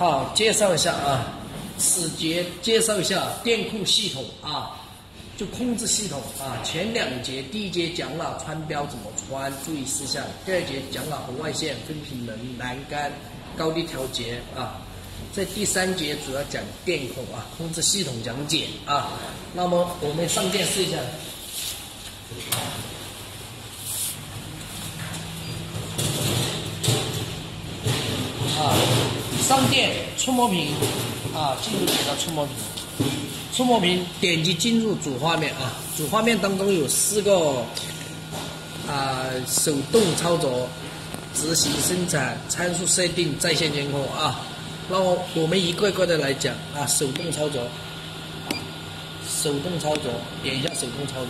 好，介绍一下啊，此节介绍一下电控系统啊，就控制系统啊。前两节，第一节讲了穿标怎么穿，注意事项；第二节讲了红外线、分频门、栏杆、高低调节啊。在第三节主要讲电控啊，控制系统讲解啊。那么我们上电试一下。商店触摸屏啊，进入点到触摸屏，触摸屏点击进入主画面啊，主画面当中有四个啊，手动操作、执行生产、参数设定、在线监控啊。那么我们一个一个的来讲啊，手动操作，手动操作，点一下手动操作，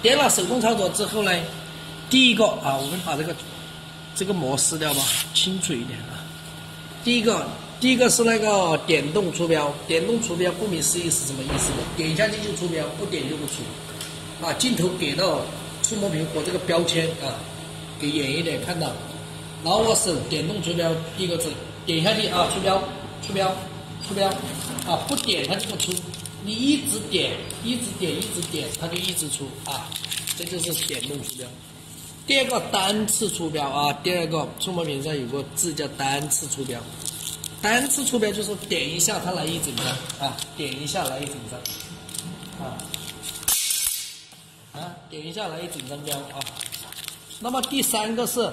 点了手动操作之后呢，第一个啊，我们把这个这个膜撕掉吧，清楚一点啊。第一个，第一个是那个点动出标，点动出标，顾名思义是什么意思？点下去就出标，不点就不出。啊，镜头给到触摸屏和这个标签啊，给远一点看到。然后我手点动出标，第一个字。点下去啊，出标，出标，出标，啊，不点它就不出，你一直点，一直点，一直点，它就一直出啊，这就是点动出标。第二个单次出标啊，第二个触摸屏上有个字叫单次出标，单次出标就是点一下它来一整张啊，点一下来一整张，啊，啊，点一下来一整张标啊。那么第三个是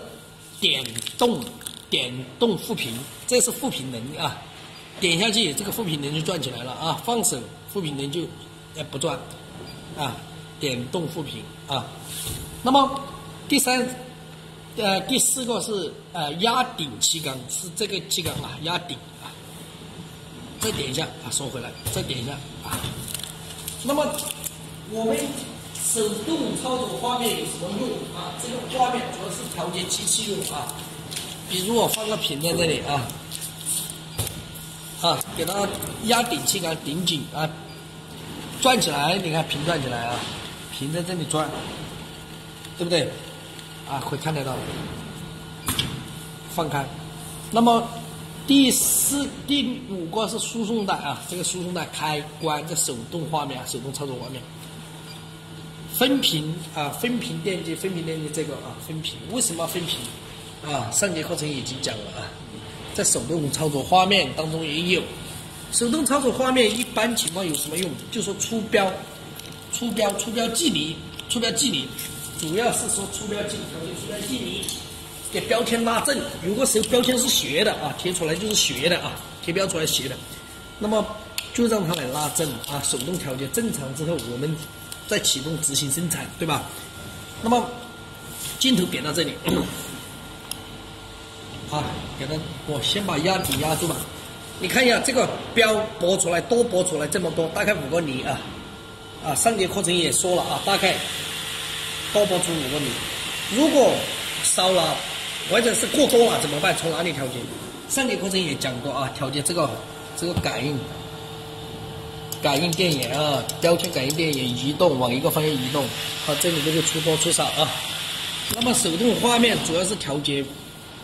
点动。点动副屏，这是副屏能啊，点下去这个副屏能就转起来了啊，放手副屏能就哎不转啊，点动副屏啊。那么第三呃第四个是呃压顶气缸，是这个气缸啊压顶啊，再点一下啊收回来，再点一下啊。那么我们手动操作画面有什么用啊？这个画面主要是调节机器用啊。比如我放个瓶在这里啊，啊，给它压顶气缸顶紧啊，转起来，你看瓶转起来啊，瓶在这里转，对不对？啊，会看得到。放开。那么第四、第五个是输送带啊，这个输送带开关这手动画面、手动操作画面。分屏啊，分屏电机，分屏电机这个啊，分屏为什么分屏？啊，上节课程已经讲了啊，在手动操作画面当中也有，手动操作画面一般情况有什么用？就说出标、出标、出标距离、出标距离，主要是说出标距离、出标距离，给标签拉正。如果是标签是斜的啊，贴出来就是斜的啊，贴标出来斜的，那么就让它来拉正啊，手动调节正常之后，我们再启动执行生产，对吧？那么镜头点到这里。啊，给它，我先把压底压住吧。你看一下这个标拨出来多拨出来这么多，大概五个厘啊。啊，上节课程也说了啊，大概多播出五个厘。如果少了或者是过多了怎么办？从哪里调节？上节课程也讲过啊，调节这个这个感应感应电源啊，标签感应电源移动往一个方向移动，好，这里这个出多出少啊。那么手动画面主要是调节。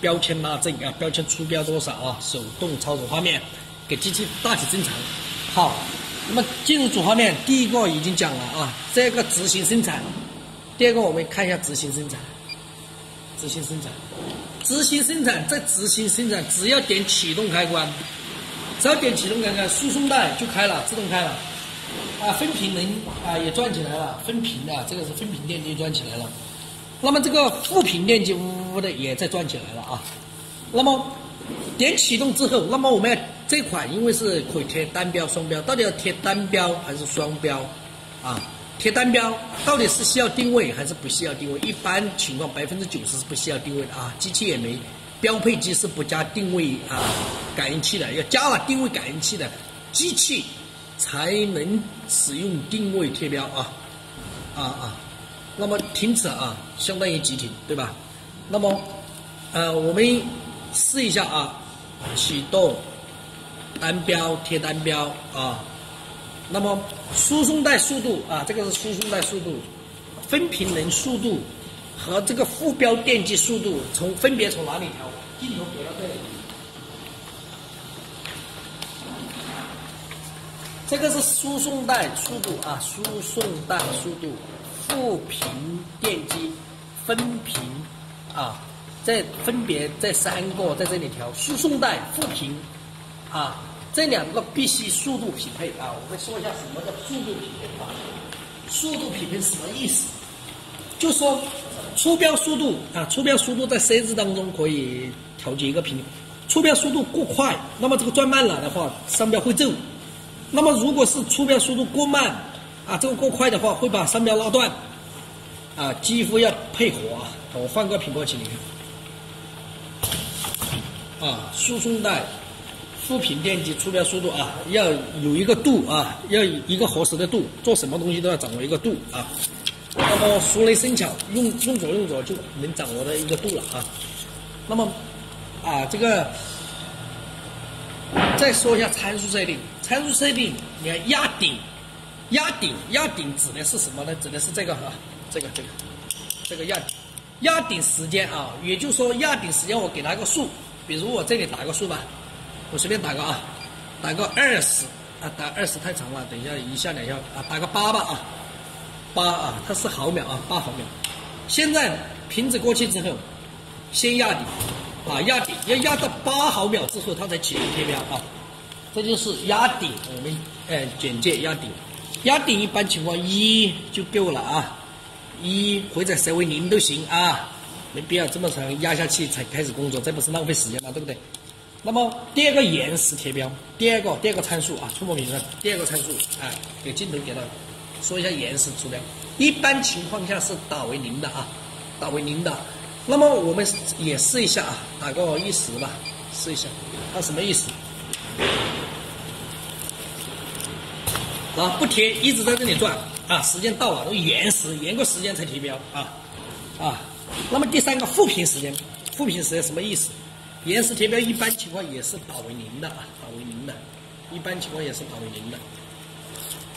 标签拉正啊，标签出标多少啊？手动操作画面，给机器大体正常。好，那么进入主画面，第一个已经讲了啊，这个执行生产。第二个我们看一下执行生产，执行生产，执行生产在执行生产，只要点启动开关，只要点启动开关，输送带就开了，自动开了。啊，分频能啊也转起来了，分频的这个是分频电机转起来了。那么这个副频电机呜呜的也在转起来了啊。那么点启动之后，那么我们要这款因为是可以贴单标、双标，到底要贴单标还是双标啊？贴单标到底是需要定位还是不需要定位？一般情况百分之九十是不需要定位的啊。机器也没标配机是不加定位啊感应器的，要加了定位感应器的机器才能使用定位贴标啊啊啊。那么停止啊，相当于急停，对吧？那么，呃，我们试一下啊，启动单标贴单标啊。那么输送带速度啊，这个是输送带速度，分频能速度和这个副标电机速度从分别从哪里调？镜头给到这里，这个是输送带速度啊，输送带速度，负频电机分频啊，再分别这三个在这里调，输送带负频啊，这两个必须速度匹配啊。我们说一下什么叫速度匹配啊？速度匹配什么意思？就说出标速度啊，出标速度在 C 字当中可以调节一个频率，出标速度过快，那么这个转慢了的话，商标会皱。那么，如果是出标速度过慢，啊，这个过快的话，会把商标拉断，啊，几乎要配合啊。我换个频波器，你看，啊，输送带负频电机出标速度啊，要有一个度啊，要一个合适的度，做什么东西都要掌握一个度啊。那么，熟能生巧，用用着用着就能掌握的一个度了啊。那么，啊，这个。再说一下参数设定，参数设定，你看压顶，压顶，压顶指的是什么呢？指的是这个哈，这个这个，这个压，压顶时间啊，也就是说压顶时间我给它个数，比如我这里打个数吧，我随便打个啊，打个二十啊，打二十太长了，等一下一下两下啊，打个八吧啊，八啊，它是毫秒啊，八毫秒。现在瓶子过去之后，先压顶。啊，压顶要压到八毫秒之后，它才启动贴标啊。这就是压顶，我们哎简介压顶。压顶一般情况一就够了啊，一或者设为零都行啊，没必要这么长压下去才开始工作，这不是浪费时间吗？对不对？那么第二个延时贴标，第二个第二个参数啊，触摸屏上第二个参数啊，给镜头给它说一下延时出标，一般情况下是打为零的啊，打为零的。那么我们也试一下啊，打个一时吧，试一下，它什么意思？啊，不贴，一直在这里转啊，时间到了都延时，延个时间才贴标啊啊。那么第三个复频时间，复频时间什么意思？延时贴标一般情况也是打为零的啊，打为零的，一般情况也是打为零的。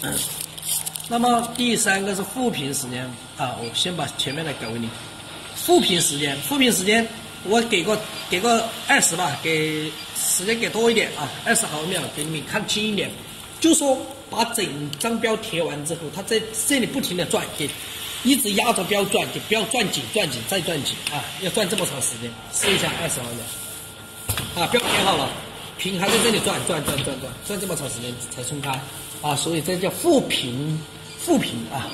嗯，那么第三个是复评时间啊，我先把前面的改为零。复评时间，复评时间，我给个给个二十吧，给时间给多一点啊，二十毫秒，给你们看清一点。就说把整张标贴完之后，它在这里不停的转，给一直压着标转，给标转紧，转紧再转紧啊，要转这么长时间。试一下二十毫秒，啊，标贴好了，屏还在这里转转转转转，转这么长时间才松开啊，所以这叫负屏，负屏啊，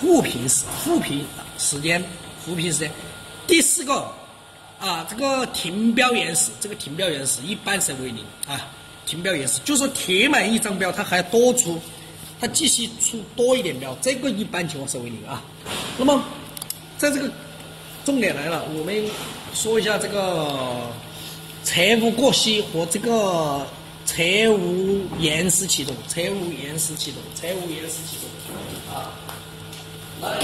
负屏时负屏时间。扶贫时间，第四个啊，这个停标延时，这个停标延时一般是为零啊。停标延时就是贴满一张标，它还多出，它继续出多一点标，这个一般情况是为零啊。那么，在这个重点来了，我们说一下这个车无过膝和这个车无延时启动，车无延时启动，车无延时启动啊。来。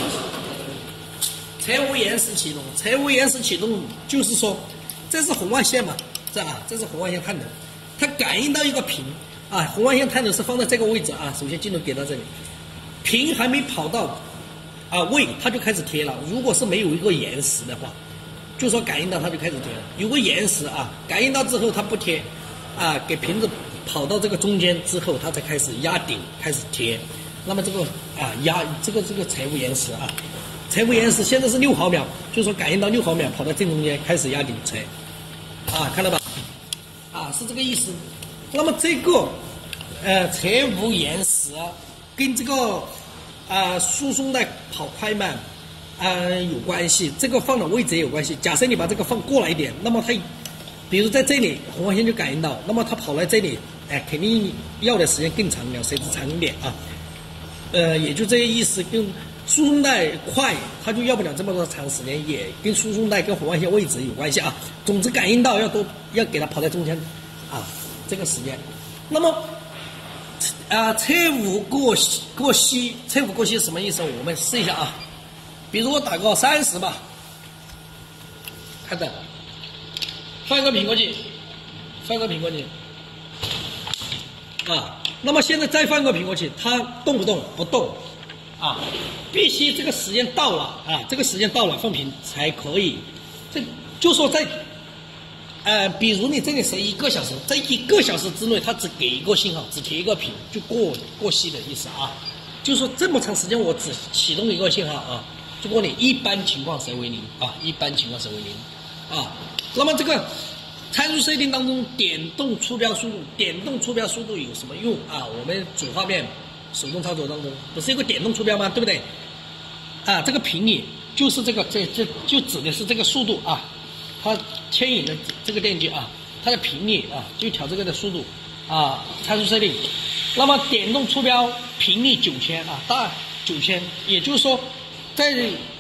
车无延时启动，车无延时启动就是说，这是红外线嘛，是吧？这是红外线探头，它感应到一个屏啊，红外线探头是放在这个位置啊。首先镜头给到这里，屏还没跑到啊位，它就开始贴了。如果是没有一个延时的话，就说感应到它就开始贴。有个延时啊，感应到之后它不贴啊，给瓶子跑到这个中间之后，它才开始压顶开始贴。那么这个啊压这个这个财务延时啊。财务延时，现在是六毫秒，就说感应到六毫秒，跑到正中间开始压顶车，啊，看到吧？啊，是这个意思。那么这个呃车无延时跟这个啊输送带跑快慢啊有关系，这个放的位置也有关系。假设你把这个放过来一点，那么它比如在这里红外线就感应到，那么它跑来这里，哎，肯定要的时间更长，要时间长一点啊。呃，也就这个意思，跟。输送带快，它就要不了这么多长时间，也跟输送带跟红外线位置有关系啊。总之感应到要多，要给它跑在中间，啊，这个时间。那么，啊，车五过，过膝，车五过膝什么意思？我们试一下啊。比如我打个三十吧，看着，换个苹果器，换个苹果去，啊，那么现在再换个苹果去，它动不动？不动。啊，必须这个时间到了啊，这个时间到了放平才可以。这就说在呃，比如你这里是一个小时，在一个小时之内，它只给一个信号，只贴一个屏，就过过细的意思啊。就说这么长时间，我只启动一个信号啊，就过你一般情况设为零啊，一般情况设为零啊。那么这个参数设定当中，点动出标速度，点动出标速度有什么用啊？我们主画面手动操作当中不是有个点动出标吗？对不对？啊，这个频率就是这个，这这就指的是这个速度啊。它牵引的这个电机啊，它的频率啊，就调这个的速度啊，参数设定。那么点动出标频率九千啊，大九千，也就是说，在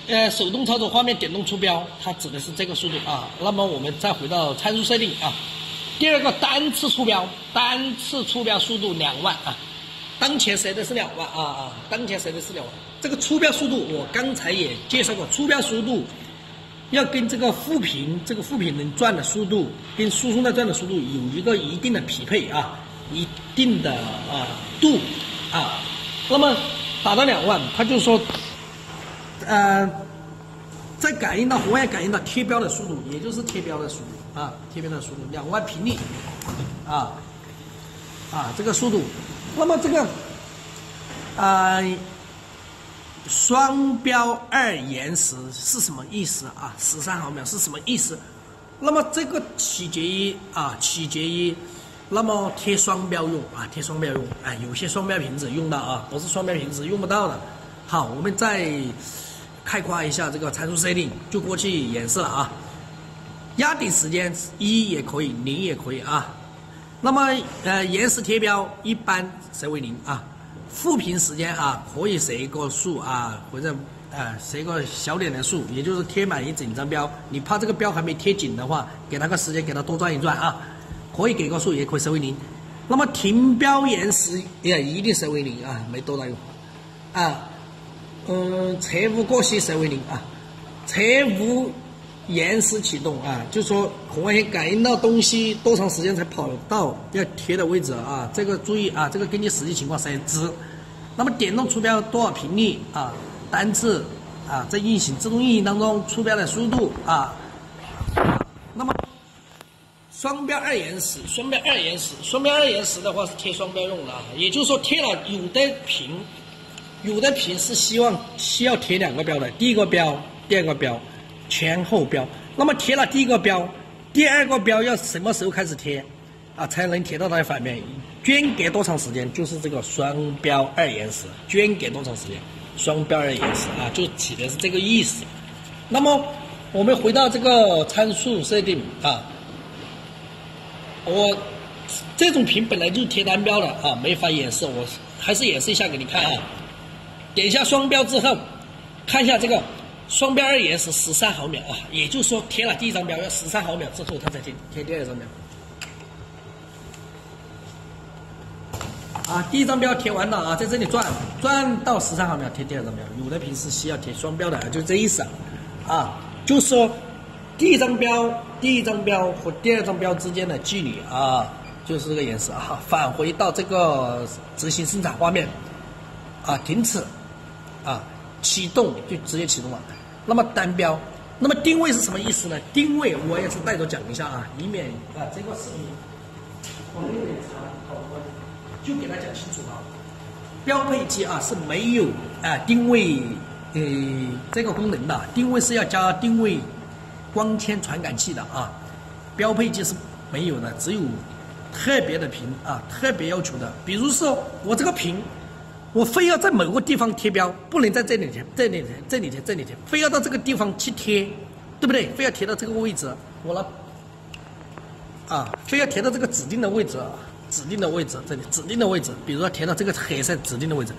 呃手动操作画面点动出标，它指的是这个速度啊。那么我们再回到参数设定啊，第二个单次出标，单次出标速度两万啊，当前设的是两万啊啊，当前设的是两万。这个出标速度我刚才也介绍过，出标速度。要跟这个副频，这个副频能转的速度，跟输送带转的速度有一个一定的匹配啊，一定的啊度啊。那么达到两万，它就说，呃，在感应到红外感应到贴标的速度，也就是贴标的速度啊，贴标的速度两万频率啊啊这个速度。那么这个啊。双标二延时是什么意思啊？十三毫秒是什么意思？那么这个取决于啊，取决于那么贴双标用啊，贴双标用啊，有些双标瓶子用到啊，不是双标瓶子用不到的。好，我们再概括一下这个参数设定，就过去演示了啊。压顶时间一也可以，零也可以啊。那么呃，延时贴标一般设为零啊。复平时间啊，可以设一个数啊，或者呃设一个小点的数，也就是贴满一整张标。你怕这个标还没贴紧的话，给它个时间，给它多转一转啊。可以给个数，也可以设为零。那么停标延时也一定设为零啊，没多大用。啊，嗯，测无过细设为零啊，测无延时启动啊，就是说红外线感应到东西多长时间才跑到要贴的位置啊，这个注意啊，这个根据实际情况设置。那么点动出标多少频率啊？单次啊，在运行自动运行当中出标的速度啊。那么双标二延时，双标二延时，双标二延时的话是贴双标用的啊。也就是说贴了有的屏，有的频是希望需要贴两个标的，第一个标，第二个标，前后标。那么贴了第一个标，第二个标要什么时候开始贴啊？才能贴到它的反面？间隔多长时间？就是这个双标二延时，间隔多长时间？双标二延时啊，就起的是这个意思。那么我们回到这个参数设定啊，我这种屏本来就贴单标的啊，没法演示，我还是演示一下给你看啊。点一下双标之后，看一下这个双标二延是十三毫秒啊，也就是说贴了第一张标要十三毫秒之后它才贴贴第二张标。啊，第一张标贴完了啊，在这里转转到十三毫秒贴第二张标，有的平时需要贴双标的，就这意思啊，就是说第一张标、第一张标和第二张标之间的距离啊，就是这个颜色啊。返回到这个执行生产画面。啊，停止。啊，启动就直接启动了。那么单标，那么定位是什么意思呢？定位我也是带着讲一下啊，以免啊这个视频我们有点长。就给他讲清楚了，标配机啊是没有啊定位呃这个功能的，定位是要加定位光纤传感器的啊，标配机是没有的，只有特别的屏啊，特别要求的，比如说我这个屏，我非要在某个地方贴标，不能在这里贴，这里贴，这里贴，这里贴，非要到这个地方去贴，对不对？非要贴到这个位置，我了啊，非要贴到这个指定的位置。指定的位置，这里指定的位置，比如说贴到这个黑色指定的位置，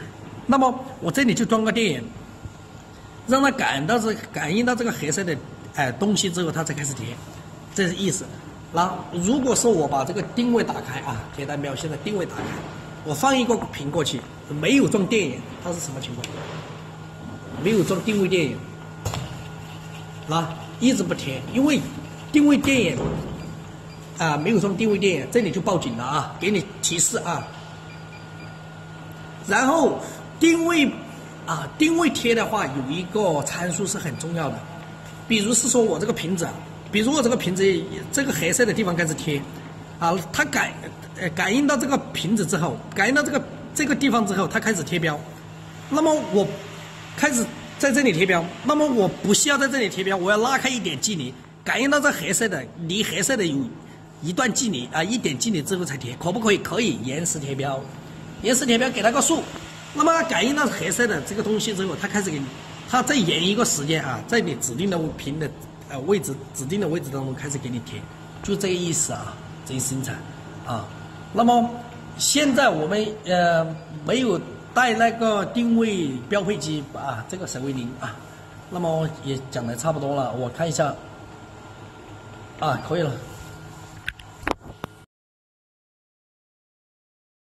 那么我这里就装个电源，让它感到这感应到这个黑色的哎东西之后，它才开始贴，这是意思。那如果说我把这个定位打开啊，贴单标现在定位打开，我放一个屏过去，没有装电源，它是什么情况？没有装定位电源，那一直不贴，因为定位电源。啊，没有装定位电源，这里就报警了啊！给你提示啊。然后定位啊，定位贴的话有一个参数是很重要的，比如是说我这个瓶子比如我这个瓶子这个黑色的地方开始贴，啊，它感呃感应到这个瓶子之后，感应到这个这个地方之后，它开始贴标。那么我开始在这里贴标，那么我不需要在这里贴标，我要拉开一点距离，感应到这黑色的离黑色的有一段距离啊，一点距离之后才贴，可不可以？可以延时贴标，延时贴标给它个数，那么感应到黑色的这个东西之后，它开始给你，它再延一个时间啊，在你指定的屏的。呃，位置指定的位置当中开始给你贴，就这个意思啊，这一生产啊。那么现在我们呃没有带那个定位标配机啊，这个设为零啊。那么也讲的差不多了，我看一下啊，可以了。